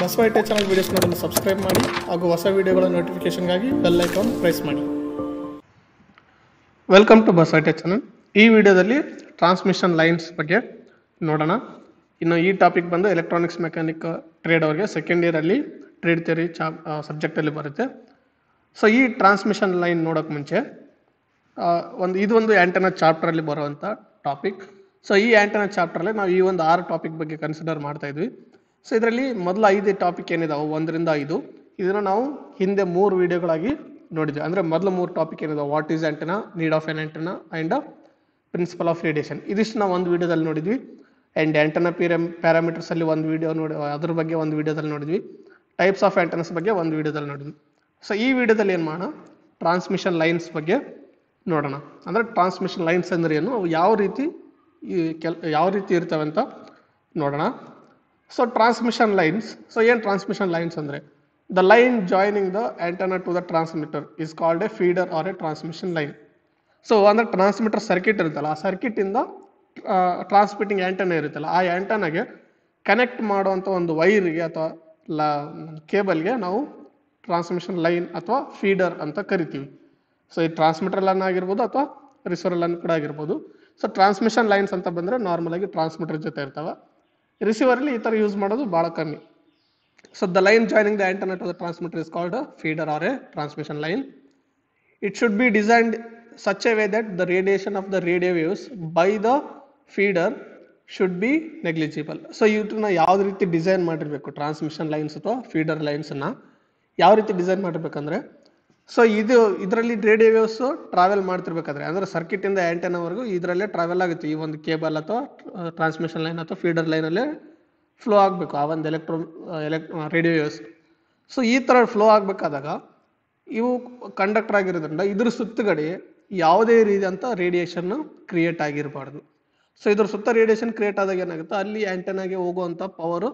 ಬಸವೈಟೆ channel videos ನೋಡಲು subscribe ಮಾಡಿ ಹಾಗೂ ಹೊಸ ವಿಡಿಯೋಗಳ ನೋಟಿಫಿಕೇಶನ್ಗಾಗಿ ಬೆಲ್ ಐಕಾನ್ ಪ್ರೆಸ್ ಮಾಡಿ. ವೆಲ್ಕಮ್ ಟು ಬಸವೈಟೆ ಚಾನಲ್ ಈ ವಿಡಿಯೋದಲ್ಲಿ ಟ್ರಾನ್ಸ್ಮಿಷನ್ ಲೈನ್ಸ್ ಬಗ್ಗೆ ನೋಡೋಣ. ಇನ್ನು ಈ ಟಾಪಿಕ್ ಬಂದು ಎಲೆಕ್ಟ್ರಾನಿಕ್ಸ್ ಮೆಕ್ಯಾನಿಕ್ ಟ್ರೇಡ್ ಅವರಿಗೆ ಸೆಕೆಂಡ್ ಇಯರಲ್ಲಿ ಟ್ರೇಡ್ ಥಿಯರಿ ಚಾ ಸಬ್ಜೆಕ್ಟಲ್ಲಿ ಬರುತ್ತೆ. ಸೊ ಈ ಟ್ರಾನ್ಸ್ಮಿಷನ್ ಲೈನ್ ನೋಡೋಕೆ ಮುಂಚೆ ಒಂದು ಇದು ಒಂದು ಆ್ಯಂಟನ ಚಾಪ್ಟ್ರಲ್ಲಿ ಬರುವಂಥ ಟಾಪಿಕ್ ಸೊ ಈ ಆ್ಯಂಟನ ಚಾಪ್ಟ್ರಲ್ಲಿ ನಾವು ಈ ಒಂದು ಆರು ಟಾಪಿಕ್ ಬಗ್ಗೆ ಕನ್ಸಿಡರ್ ಮಾಡ್ತಾ ಇದ್ವಿ. ಸೊ ಇದರಲ್ಲಿ ಮೊದಲು ಐದು ಟಾಪಿಕ್ ಏನಿದಾವೆ? ಒಂದರಿಂದ ಐದು. ಇದನ್ನು ನಾವು ಹಿಂದೆ ಮೂರು ವಿಡಿಯೋಗಳಾಗಿ ನೋಡಿದ್ವಿ. ಅಂದರೆ ಮೊದಲ ಮೂರು topic ಏನಿದಾವೆ? What is antenna need of an antenna and principle of radiation ಇದಿಷ್ಟು ನಾವು ಒಂದು ವಿಡಿಯೋದಲ್ಲಿ ನೋಡಿದ್ವಿ. ಆ್ಯಂಡ್ ಆ್ಯಂಟನಾ ಪಿರಮ್ ಪ್ಯಾರಾಮೀಟರ್ಸಲ್ಲಿ ಒಂದು ವಿಡಿಯೋ ನೋಡಿ, ಅದ್ರ ಬಗ್ಗೆ ಒಂದು ವಿಡಿಯೋದಲ್ಲಿ ನೋಡಿದ್ವಿ. ಟೈಪ್ಸ್ ಆಫ್ ಆ್ಯಂಟನಸ್ ಬಗ್ಗೆ ಒಂದು ವಿಡಿಯೋದಲ್ಲಿ ನೋಡಿದ್ವಿ. ಸೊ ಈ ವಿಡಿಯೋದಲ್ಲಿ ಏನು ಮಾಡೋಣ? ಟ್ರಾನ್ಸ್ಮಿಷನ್ ಲೈನ್ಸ್ ಬಗ್ಗೆ ನೋಡೋಣ. ಅಂದರೆ ಟ್ರಾನ್ಸ್ಮಿಷನ್ ಲೈನ್ಸ್ ಅಂದ್ರೆ ಏನು? ಯಾವ ರೀತಿ ಈ ಕೆಲ್, ಯಾವ ರೀತಿ ಇರ್ತವೆ ಅಂತ ನೋಡೋಣ. ಸೊ ಟ್ರಾನ್ಸ್ಮಿಷನ್ ಲೈನ್ಸ್ ಸೊ ಏನು ಟ್ರಾನ್ಸ್ಮಿಷನ್ ಲೈನ್ಸ್ ಅಂದರೆ? The line joining the antenna to the transmitter is called a feeder or a transmission line so ಅಂದರೆ ಟ್ರಾನ್ಸ್ಮಿಟರ್ ಸರ್ಕಿಟ್ ಇರುತ್ತಲ್ಲ, ಆ ಸರ್ಕಿಟಿಂದ ಟ್ರಾನ್ಸ್ಮಿಟಿಂಗ್ ಆ್ಯಂಟನ ಇರುತ್ತಲ್ಲ, ಆ ಆ್ಯಂಟನಾಗೆ ಕನೆಕ್ಟ್ ಮಾಡುವಂಥ ಒಂದು ವೈರ್ಗೆ ಅಥವಾ ಲ, ಕೇಬಲ್ಗೆ ನಾವು ಟ್ರಾನ್ಸ್ಮಿಷನ್ ಲೈನ್ ಅಥವಾ ಫೀಡರ್ ಅಂತ ಕರಿತೀವಿ. ಸೊ ಈ ಟ್ರಾನ್ಸ್ಮಿಟರ್ ಲೈನ್ ಆಗಿರ್ಬೋದು ಅಥವಾ ರಿಸೀವರ್ ಲೈನ್ ಕೂಡ ಆಗಿರ್ಬೋದು. ಸೊ ಟ್ರಾನ್ಸ್ಮಿಷನ್ ಲೈನ್ಸ್ ಅಂತ ಬಂದರೆ ನಾರ್ಮಲಾಗಿ ಟ್ರಾನ್ಸ್ಮಿಟರ್ ಜೊತೆ ಇರ್ತವೆ. ರಿಸೀವರಲ್ಲಿ ಈ ಥರ ಯೂಸ್ ಮಾಡೋದು ಭಾಳ ಕಮ್ಮಿ. So the line joining the internet to the transmitter is called feeder or a transmission line it should be designed such a way that the radiation of the radio waves by the feeder should be negligible so ಇವನ್ನ ಯಾವ ರೀತಿ design ಮಾಡಿರಬೇಕು transmission lines ಅಥವಾ feeder ಲೈನ್ಸನ್ನು ಯಾವ ರೀತಿ design ಮಾಡಿರ್ಬೇಕಂದ್ರೆ so ಇದು, ಇದರಲ್ಲಿ ರೇಡಿಯೋ ವೇವ್ಸ್ ಟ್ರಾವೆಲ್ ಮಾಡ್ತಿರ್ಬೇಕಾದ್ರೆ, ಅಂದರೆ ಸರ್ಕಿಟಿಂದ ಆ್ಯಂಟೆನವರೆಗೂ ಇದರಲ್ಲೇ ಟ್ರಾವೆಲ್ ಆಗುತ್ತೆ. ಈ ಒಂದು ಕೇಬಲ್ ಅಥವಾ ಟ್ರಾನ್ಸ್ಮಿಷನ್ ಲೈನ್ ಅಥವಾ ಫೀಡರ್ ಲೈನಲ್ಲೇ ಫ್ಲೋ ಆಗಬೇಕು, ಆ ಒಂದು electro elect radio waves so ಈ ಥರ ಫ್ಲೋ ಆಗಬೇಕಾದಾಗ, ಇವು ಕಂಡಕ್ಟರ್ ಆಗಿರೋದ್ರಿಂದ ಇದ್ರ ಸುತ್ತಗಡೆ ಯಾವುದೇ ರೀತಿಯಂಥ ರೇಡಿಯೇಷನ್ ಕ್ರಿಯೇಟ್ ಆಗಿರಬಾರ್ದು. ಸೊ ಇದ್ರ ಸುತ್ತ ರೇಡಿಯೇಷನ್ ಕ್ರಿಯೇಟ್ ಆದಾಗ ಏನಾಗುತ್ತೆ? ಅಲ್ಲಿ ಆ್ಯಂಟೆನಾಗೆ ಹೋಗುವಂಥ ಪವರು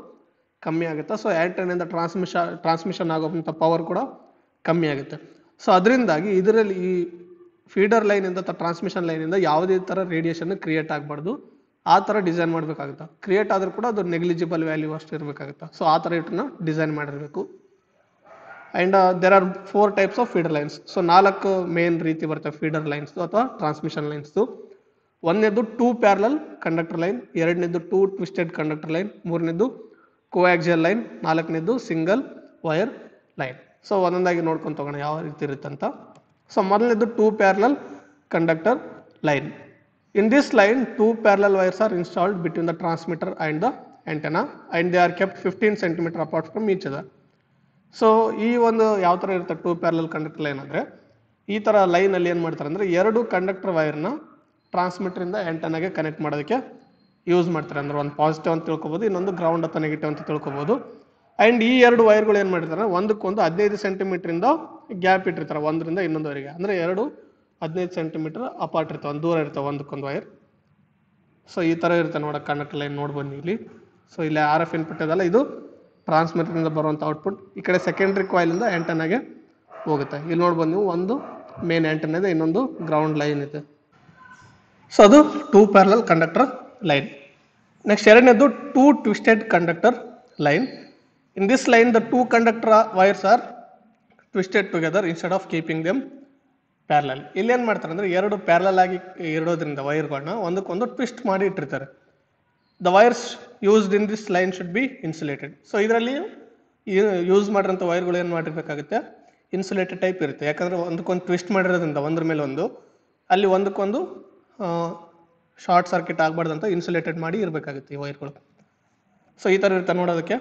ಕಮ್ಮಿ ಆಗುತ್ತೆ. ಸೊ ಆ್ಯಂಟೆನಿಂದ ಟ್ರಾನ್ಸ್ಮಿಷನ್ ಟ್ರಾನ್ಸ್ಮಿಷನ್ ಆಗುವಂಥ ಪವರ್ ಕೂಡ ಕಮ್ಮಿ ಆಗುತ್ತೆ. ಸೊ ಅದರಿಂದಾಗಿ ಇದರಲ್ಲಿ ಈ ಫೀಡರ್ ಲೈನಿಂದ ಟ್ರಾನ್ಸ್ಮಿಷನ್ ಲೈನಿಂದ ಯಾವುದೇ ಥರ ರೇಡಿಯೇಷನ್ ಕ್ರಿಯೇಟ್ ಆಗಬಾರ್ದು. ಆ ಥರ ಡಿಸೈನ್ ಮಾಡಬೇಕಾಗುತ್ತೆ. ಕ್ರಿಯೇಟ್ ಆದರೂ ಕೂಡ ಅದು ನೆಗ್ಲಿಜಿಬಲ್ ವ್ಯಾಲ್ಯೂ ಅಷ್ಟು ಇರಬೇಕಾಗುತ್ತೆ. ಸೊ ಆ ಥರ ಇಟ್ಟನ್ನ ಡಿಸೈನ್ ಮಾಡಿರಬೇಕು. And there are four types of feeder lines so ನಾಲ್ಕು ಮೇನ್ ರೀತಿ ಬರ್ತವೆ ಫೀಡರ್ ಲೈನ್ಸ್ ಅಥವಾ ಟ್ರಾನ್ಸ್ಮಿಷನ್ ಲೈನ್ಸ್ದು ಒಂದನೇದು ಟೂ ಪ್ಯಾರಲಲ್ ಕಂಡಕ್ಟರ್ ಲೈನ್ ಎರಡನೇದು ಟೂ ಟ್ವಿಸ್ಟೆಡ್ ಕಂಡಕ್ಟರ್ ಲೈನ್ ಮೂರನೇದು ಕೋಆಕ್ಸಿಯಲ್ ಲೈನ್ ನಾಲ್ಕನೇದು ಸಿಂಗಲ್ ವೈರ್ ಲೈನ್ ಸೊ ಒಂದೊಂದಾಗಿ ನೋಡ್ಕೊಂಡು ತಗೋಣ ಯಾವ ರೀತಿ ಇರುತ್ತಂತ ಸೊ ಮೊದಲನೇದು two parallel conductor line in this line two parallel wires are installed between the transmitter and the antenna and they are kept fifteen centimeter apart from each other so ಈ ಒಂದು ಯಾವ ಥರ ಇರುತ್ತೆ ಟೂ ಪ್ಯಾರಲಲ್ ಕಂಡಕ್ಟರ್ ಲೈನ್ ಅಂದರೆ, ಈ ಥರ ಲೈನಲ್ಲಿ ಏನು ಮಾಡ್ತಾರೆ ಅಂದರೆ, ಎರಡು ಕಂಡಕ್ಟರ್ ವೈರ್ನ ಟ್ರಾನ್ಸ್ಮಿಟರಿಂದ ಆ್ಯಂಟೆನಾಗೆ ಕನೆಕ್ಟ್ ಮಾಡೋದಕ್ಕೆ ಯೂಸ್ ಮಾಡ್ತಾರೆ. ಅಂದರೆ ಒಂದು ಪಾಸಿಟಿವ್ ಅಂತ ತಿಳ್ಕೊಬೋದು, ಇನ್ನೊಂದು ಗ್ರೌಂಡ್ ಅಥವಾ ನೆಗೆಟಿವ್ ಅಂತ ತಿಳ್ಕೊಬೋದು. ಆ್ಯಂಡ್ ಈ ಎರಡು ವೈರ್ಗಳು ಏನು ಮಾಡಿರ್ತಾರೆ? ಒಂದಕ್ಕೊಂದು ಹದಿನೈದು ಸೆಂಟಿಮೀಟ್ರಿಂದ ಗ್ಯಾಪ್ ಇಟ್ಟಿರ್ತಾರೆ, ಒಂದರಿಂದ ಇನ್ನೊಂದುವರೆಗೆ. ಅಂದರೆ ಎರಡು ಹದಿನೈದು ಸೆಂಟಿಮೀಟರ್ ಅಪಾರ್ಟ್ ಇರ್ತವೆ, ಒಂದು ದೂರ ಇರ್ತವೆ ಒಂದಕ್ಕೊಂದು ವೈರ್. ಸೊ ಈ ಥರ ಇರುತ್ತೆ ನೋಡೋಕೆ ಕಂಡಕ್ಟರ್ ಲೈನ್ ನೋಡ್ಬನ್ನಿ ಇಲ್ಲಿ. ಸೊ ಇಲ್ಲಿ ಆರ್ ಎಫ್ ಇನ್ಪುಟ್ ಇದೆಲ್ಲ ಇದು ಟ್ರಾನ್ಸ್ಮಿಟರ್ನಿಂದ ಬರುವಂಥ ಔಟ್ಪುಟ್ ಈ ಕಡೆ ಸೆಕೆಂಡ್ರಿ ಕಾಯಿಲಿಂದ ಆ್ಯಂಟನಾಗೆ ಹೋಗುತ್ತೆ. ಇಲ್ಲಿ ನೋಡ್ಬೋದು ನೀವು ಒಂದು ಮೇನ್ ಆ್ಯಂಟನ್ ಇದೆ, ಇನ್ನೊಂದು ಗ್ರೌಂಡ್ ಲೈನ್ ಇದೆ. ಸೊ ಅದು two parallel conductor line next ಎರಡನೇದು two twisted conductor line in this line the two conductor wires are twisted together instead of keeping them parallel ಇಲ್ಲೇನು ಮಾಡ್ತಾರೆ ಅಂದರೆ ಎರಡು ಪ್ಯಾರಲಲ್ ಆಗಿ ಇರೋದ್ರಿಂದ ವೈರ್ಗಳನ್ನ ಒಂದಕ್ಕೊಂದು ಟ್ವಿಸ್ಟ್ ಮಾಡಿ ಇಟ್ಟಿರ್ತಾರೆ. The wires used in this line should be insulated so ಇದರಲ್ಲಿ ಯೂಸ್ ಮಾಡಿರೋಂಥ ವೈರ್ಗಳು ಏನು ಮಾಡಿರ್ಬೇಕಾಗುತ್ತೆ? ಇನ್ಸುಲೇಟೆಡ್ ಟೈಪ್ ಇರುತ್ತೆ. ಯಾಕಂದರೆ ಒಂದಕ್ಕೊಂದು ಟ್ವಿಸ್ಟ್ ಮಾಡಿರೋದ್ರಿಂದ ಒಂದ್ರ ಮೇಲೆ ಒಂದು, ಅಲ್ಲಿ ಒಂದಕ್ಕೊಂದು ಶಾರ್ಟ್ ಸರ್ಕ್ಯೂಟ್ ಅಂತ ಇನ್ಸುಲೇಟೆಡ್ ಮಾಡಿ ಇರಬೇಕಾಗುತ್ತೆ ಈ ವೈರ್ಗಳು ಸೊ ಈ ಥರ ಇರುತ್ತೆ ನೋಡೋದಕ್ಕೆ.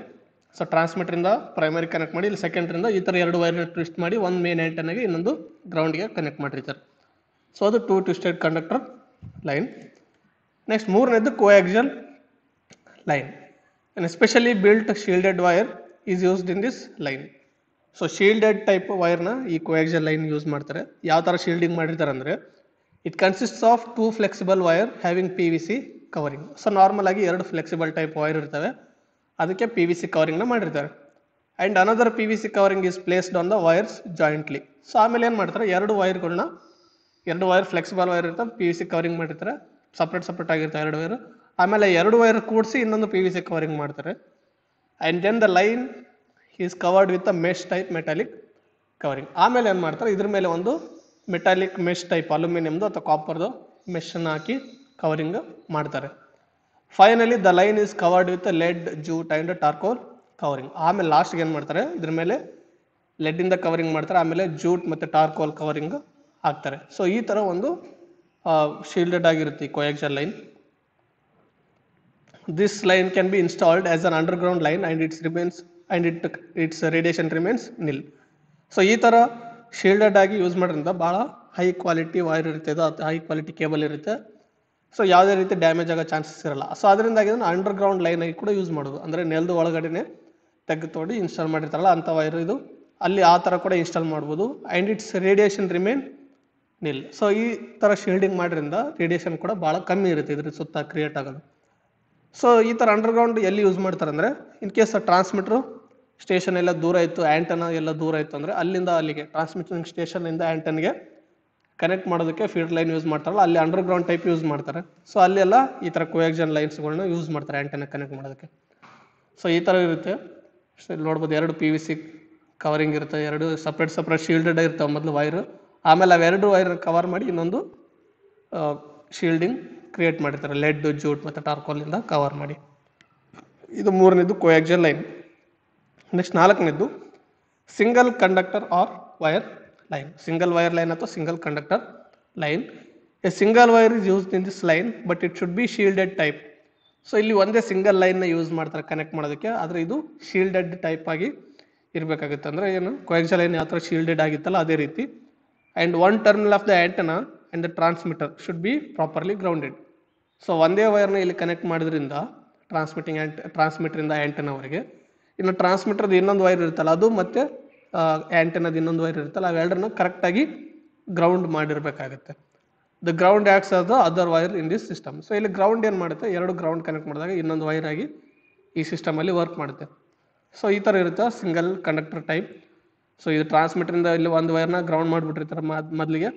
ಸೊ ಟ್ರಾನ್ಸ್ಮಿಟರಿಂದ ಪ್ರೈಮರಿ ಕನೆಕ್ಟ್ ಮಾಡಿ, ಇಲ್ಲಿ ಸೆಕೆಂಡ್ರಿಂದ ಈ ಥರ ಎರಡು ವೈರ್ನ ಟ್ವಿಸ್ಟ್ ಮಾಡಿ, ಒಂದು ಮೇನ್ ಆ್ಯಂಟನಾಗೆ ಇನ್ನೊಂದು ಗ್ರೌಂಡ್ಗೆ ಕನೆಕ್ಟ್ ಮಾಡಿರ್ತಾರೆ ಸೊ ಅದು two twisted conductor line next ಮೂರನೇದು coaxial line and especially built shielded wire is used in this line so shielded type ವೈರ್ನ ಈ ಕೋಆಕ್ಸಲ್ ಲೈನ್ ಯೂಸ್ ಮಾಡ್ತಾರೆ. ಯಾವ ಥರ ಶೀಲ್ಡಿಂಗ್ ಮಾಡಿರ್ತಾರೆ ಅಂದರೆ it consists of two flexible wire having P V C covering so normal ಆಗಿ ಎರಡು flexible type wire ಇರ್ತವೆ. ಅದಕ್ಕೆ ಪಿ ವಿ ಸಿ ಕವರಿಂಗ್ನ ಮಾಡಿರ್ತಾರೆ. And another P V C covering is placed on the wires jointly so ಆಮೇಲೆ ಏನು ಮಾಡ್ತಾರೆ? ಎರಡು ವೈರ್ಗಳನ್ನ ಎರಡು ವೈರ್ ಫ್ಲೆಕ್ಸಿಬಲ್ ವೈರ್ ಇರ್ತವೆ ಪಿ ವಿ ಸಿ ಕವರಿಂಗ್ ಮಾಡಿರ್ತಾರೆ. ಸಪ್ರೇಟ್ ಸಪ್ರೇಟ್ ಆಗಿರ್ತವೆ ಎರಡು ವೈರ್ ಆಮೇಲೆ ಎರಡು ವೈರ್ ಕೂಡಿಸಿ ಇನ್ನೊಂದು ಪಿ ವಿ ಸಿ ಕವರಿಂಗ್ ಮಾಡ್ತಾರೆ. And then the line is covered with a mesh type metallic covering ಆಮೇಲೆ ಏನು ಮಾಡ್ತಾರೆ? ಇದ್ರ ಮೇಲೆ ಒಂದು ಮೆಟಾಲಿಕ್ ಮೆಶ್ ಟೈಪ್ ಅಲ್ಯೂಮಿನಿಯಮ್ದು ಅಥವಾ ಕಾಪರ್ದು ಮೆಶನ್ನು ಹಾಕಿ ಕವರಿಂಗ್ ಮಾಡ್ತಾರೆ. Finally the line is covered with lead jute and tar coal covering ಆಮೇಲೆ ಲಾಸ್ಟ್ಗೆ ಏನು ಮಾಡ್ತಾರೆ? ಇದ್ರ ಮೇಲೆ ಲೆಡ್ಡಿಂದ ಕವರಿಂಗ್ ಮಾಡ್ತಾರೆ. ಆಮೇಲೆ ಜೂಟ್ ಮತ್ತು ಟಾರ್ಕೋಲ್ ಕವರಿಂಗ್ ಹಾಕ್ತಾರೆ. ಸೊ ಈ ಥರ ಒಂದು ಶೀಲ್ಡೆಡ್ ಆಗಿರುತ್ತೆ ಈ this line this line can be installed as an underground line and it remains, and it, its radiation remains nil. So ಈ ಥರ ಶೀಲ್ಡೆಡ್ ಆಗಿ ಯೂಸ್ ಮಾಡೋದ್ರಿಂದ ಭಾಳ ಹೈ ಕ್ವಾಲಿಟಿ ವೈರ್ ಇರುತ್ತೆ. ಅದು ಹೈ ಕ್ವಾಲಿಟಿ ಕೇಬಲ್ ಇರುತ್ತೆ. ಸೊ ಯಾವುದೇ ರೀತಿ ಡ್ಯಾಮೇಜ್ ಆಗೋ ಚಾನ್ಸಸ್ ಇರಲ್ಲ. ಸೊ ಅದರಿಂದಾಗಿ ಇದನ್ನು ಅಂಡರ್ಗ್ರೌಂಡ್ ಲೈನ್ ಆಗಿ ಕೂಡ ಯೂಸ್ ಮಾಡೋದು. ಅಂದರೆ ನೆಲದ ಒಳಗಡೆನೆ ತೆಗೆದು ತೋಡಿ ಇನ್ಸ್ಟಾಲ್ ಮಾಡಿರ್ತಾರಲ್ಲ ಅಂಥ ವೈರ್ ಇದು. ಅಲ್ಲಿ ಆ ಥರ ಕೂಡ ಇನ್ಸ್ಟಾಲ್ ಮಾಡ್ಬೋದು. And its radiation remain nil so ಈ ಥರ ಶೀಲ್ಡಿಂಗ್ ಮಾಡೋದ್ರಿಂದ ರೇಡಿಯೇಷನ್ ಕೂಡ ಭಾಳ ಕಮ್ಮಿ ಇರುತ್ತೆ ಇದ್ರ ಸುತ್ತ ಕ್ರಿಯೇಟ್ ಆಗೋದು. ಸೊ ಈ ಥರ ಅಂಡರ್ಗ್ರೌಂಡ್ ಎಲ್ಲಿ ಯೂಸ್ ಮಾಡ್ತಾರೆ ಅಂದರೆ ಇನ್ ಕೇಸ್ ಟ್ರಾನ್ಸ್ಮಿಟ್ರು ಸ್ಟೇಷನ್ ಎಲ್ಲ ದೂರ ಇತ್ತು ಆ್ಯಂಟನ ಎಲ್ಲ ದೂರ ಇತ್ತು ಅಂದರೆ ಅಲ್ಲಿಂದ ಅಲ್ಲಿಗೆ ಟ್ರಾನ್ಸ್ಮಿಷನ್ ಸ್ಟೇಷನಿಂದ ಆ್ಯಂಟನ್ಗೆ ಕನೆಕ್ಟ್ ಮಾಡೋದಕ್ಕೆ ಫೀಲ್ಡ್ ಲೈನ್ ಯೂಸ್ ಮಾಡ್ತಾರಲ್ಲ, ಅಲ್ಲಿ ಅಂಡರ್ಗ್ರೌಂಡ್ ಟೈಪ್ ಯೂಸ್ ಮಾಡ್ತಾರೆ. ಸೊ ಅಲ್ಲೆಲ್ಲ ಈ ಥರ ಕೋಯಾಕ್ಸನ್ ಲೈನ್ಸ್ಗಳನ್ನ ಯೂಸ್ ಮಾಡ್ತಾರೆ ಆ್ಯಂಟನ ಕನೆಕ್ಟ್ ಮಾಡೋದಕ್ಕೆ. ಸೊ ಈ ಥರ ಇರುತ್ತೆ. ಇಲ್ಲಿ ನೋಡ್ಬೋದು ಎರಡು ಪಿ ವಿ ಸಿ ಕವರಿಂಗ್ ಇರುತ್ತೆ, ಎರಡು ಸಪ್ರೇಟ್ ಸಪ್ರೇಟ್ ಶೀಲ್ಡೆಡ್ ಇರ್ತವೆ ಮೊದಲು ವೈರು ಆಮೇಲೆ ಅವೆರಡು ವೈರ್ ಕವರ್ ಮಾಡಿ ಇನ್ನೊಂದು ಶೀಲ್ಡಿಂಗ್ ಕ್ರಿಯೇಟ್ ಮಾಡಿರ್ತಾರೆ. ಲೆಡ್ ಜೂಟ್ ಮತ್ತು ಟಾರ್ಕೋಲಿಂದ ಕವರ್ ಮಾಡಿ. ಇದು ಮೂರನೇದು ಕೋಯಾಕ್ಸಲ್ ಲೈನ್ ನೆಕ್ಸ್ಟ್ ನಾಲ್ಕನೇದು single conductor or wire line single wire line ಅಥವಾ single conductor line a single wire is use in this line but it should be shielded type so ಇಲ್ಲಿ ಒಂದೇ single ಲೈನ್ನ use ಮಾಡ್ತಾರೆ connect ಮಾಡೋದಕ್ಕೆ. ಆದರೆ ಇದು shielded type ಆಗಿ ಇರಬೇಕಾಗುತ್ತೆ. ಅಂದರೆ ಏನು ಕೋಯಾಕ್ಸಲ್ ಲೈನ್ ಯಾವ ಥರ ಶೀಲ್ಡೆಡ್ ಆಗಿತ್ತಲ್ಲ ಅದೇ ರೀತಿ. And one terminal of the antenna and the transmitter should be properly grounded so ಒಂದೇ ವೈರ್ನ ಇಲ್ಲಿ ಕನೆಕ್ಟ್ ಮಾಡೋದ್ರಿಂದ ಟ್ರಾನ್ಸ್ಮಿಟಿಂಗ್ ಆ್ಯಂಟ್ ಟ್ರಾನ್ಸ್ಮಿಟರಿಂದ ಆ್ಯಂಟನವರೆಗೆ ಇನ್ನು ಟ್ರಾನ್ಸ್ಮಿಟರ್ದು ಇನ್ನೊಂದು ವೈರ್ ಇರುತ್ತಲ್ಲ, ಅದು ಮತ್ತು ಆ್ಯಂಟನದ ಇನ್ನೊಂದು ವೈರ್ ಇರುತ್ತಲ್ಲ ಅವೆರಡನ್ನ ಕರೆಕ್ಟಾಗಿ ಗ್ರೌಂಡ್ ಮಾಡಿರಬೇಕಾಗುತ್ತೆ. ದ ಗ್ರೌಂಡ್ ಆ್ಯಕ್ಟ್ಸ್ ಅದು other wire in this system so ಇಲ್ಲಿ ಗ್ರೌಂಡ್ ಏನು ಮಾಡುತ್ತೆ? ಎರಡು ಗ್ರೌಂಡ್ ಕನೆಕ್ಟ್ ಮಾಡಿದಾಗ ಇನ್ನೊಂದು ವೈರ್ ಆಗಿ ಈ ಸಿಸ್ಟಮಲ್ಲಿ ವರ್ಕ್ ಮಾಡುತ್ತೆ. ಸೊ ಈ ಥರ ಇರುತ್ತೆ? ಸಿಂಗಲ್ ಕಂಡಕ್ಟರ್ ಟೈಪ್ ಸೊ ಇದು ಟ್ರಾನ್ಸ್ಮಿಟರಿಂದ ಇಲ್ಲಿ ಒಂದು ವೈರ್ನ ಗ್ರೌಂಡ್ ಮಾಡಿಬಿಟ್ಟಿರ್ತಾರೆ ಮೊದಲಿಗೆ.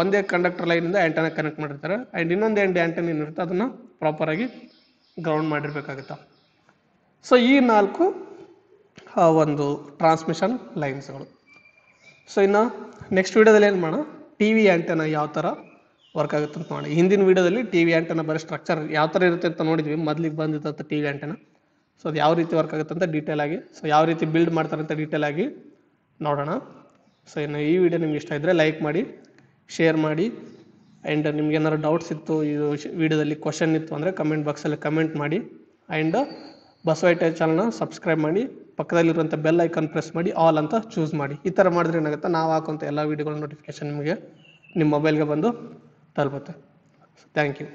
ಒಂದೇ ಕಂಡಕ್ಟರ್ ಲೈನಿಂದ ಆ್ಯಂಟನ ಕನೆಕ್ಟ್ ಮಾಡಿರ್ತಾರೆ. ಆ್ಯಂಡ್ ಇನ್ನೊಂದು ಎಂಡ್ ಆ್ಯಂಟನ್ ಏನಿರುತ್ತೆ? ಅದನ್ನು ಪ್ರಾಪರಾಗಿ ಗ್ರೌಂಡ್ ಮಾಡಿರಬೇಕಾಗುತ್ತೆ? ಸೊ ಈ ನಾಲ್ಕು ಒಂದು ಟ್ರಾನ್ಸ್ಮಿಷನ್ ಲೈನ್ಸ್ಗಳು ಸೊ ಇನ್ನು ನೆಕ್ಸ್ಟ್ ವೀಡಿಯೋದಲ್ಲಿ ಏನು ಮಾಡೋಣ? ಟಿ ವಿ ಆ್ಯಂಟನ ಯಾವ ಥರ ವರ್ಕ್ ಆಗುತ್ತೆ ಅಂತ ನೋಡಿ ಹಿಂದಿನ ವೀಡಿಯೋದಲ್ಲಿ ಟಿ ವಿ ಆ್ಯಂಟನ ಬರೀ ಸ್ಟ್ರಕ್ಚರ್ ಯಾವ ಥರ ಇರುತ್ತೆ ಅಂತ ನೋಡಿದ್ವಿ. ಮೊದಲಿಗೆ ಬಂದಿದ್ದಂಥ ಟಿ ವಿ ಆ್ಯಂಟನ ಸೊ ಅದು ಯಾವ ರೀತಿ ವರ್ಕ್ ಆಗುತ್ತೆ ಅಂತ ಡೀಟೇಲ್ ಆಗಿ ಸೊ ಯಾವ ರೀತಿ ಬಿಲ್ಡ್ ಮಾಡ್ತಾರೆ ಅಂತ ಡೀಟೇಲ್ ಆಗಿ ನೋಡೋಣ. ಸೊ ಇನ್ನು ಈ ವಿಡಿಯೋ ನಿಮ್ಗೆ ಇಷ್ಟ ಇದ್ದರೆ ಲೈಕ್ ಮಾಡಿ ಶೇರ್ ಮಾಡಿ ಆ್ಯಂಡ್ ನಿಮ್ಗೆ ಏನಾದ್ರು ಡೌಟ್ಸ್ ಇತ್ತು, ಇದು ವಿಡಿಯೋದಲ್ಲಿ ಕ್ವಶನ್ ಇತ್ತು ಅಂದರೆ ಕಮೆಂಟ್ ಬಾಕ್ಸಲ್ಲಿ ಕಮೆಂಟ್ ಮಾಡಿ ಆ್ಯಂಡ್ ಬಸವೈಟ ಚಾನಲ್ನ ಸಬ್ಸ್ಕ್ರೈಬ್ ಮಾಡಿ. ಪಕ್ಕದಲ್ಲಿರುವಂಥ ಬೆಲ್ ಐಕಾನ್ ಪ್ರೆಸ್ ಮಾಡಿ ಆಲ್ ಅಂತ ಚೂಸ್ ಮಾಡಿ. ಈ ಥರ ಮಾಡಿದ್ರೆ ಏನಾಗುತ್ತೆ? ನಾವು ಹಾಕುವಂಥ ಎಲ್ಲ ವೀಡಿಯೋಗಳ ನೋಟಿಫಿಕೇಶನ್ ನಿಮಗೆ ನಿಮ್ಮ ಮೊಬೈಲ್ಗೆ ಬಂದು ತಲುಪುತ್ತೆ. Thank you